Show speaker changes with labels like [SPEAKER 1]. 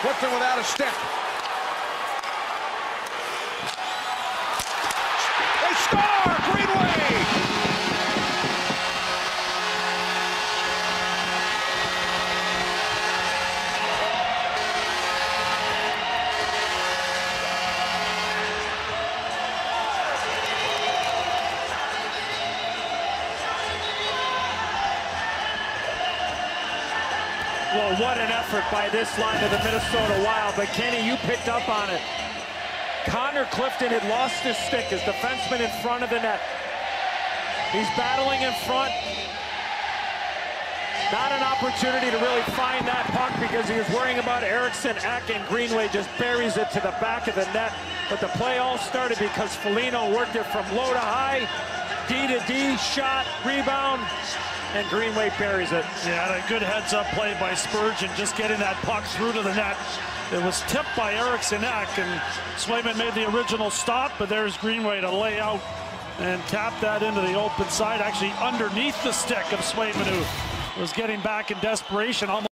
[SPEAKER 1] Clifton without a stick.
[SPEAKER 2] Well, what an effort by this line of the Minnesota Wild. But Kenny, you picked up on it. Connor Clifton had lost his stick, his defenseman in front of the net. He's battling in front. Not an opportunity to really find that puck because he was worrying about Eriksson Ek and Greenway just buries it to the back of the net. But the play all started because Foligno worked it from low to high, D to D, shot, rebound, and Greenway buries it.
[SPEAKER 3] Yeah, a good heads-up play by Spurgeon, just getting that puck through to the net. It was tipped by Eriksson Ek, and Swayman made the original stop, but there's Greenway to lay out and tap that into the open side, actually underneath the stick of Swayman, who was getting back in desperation. Almost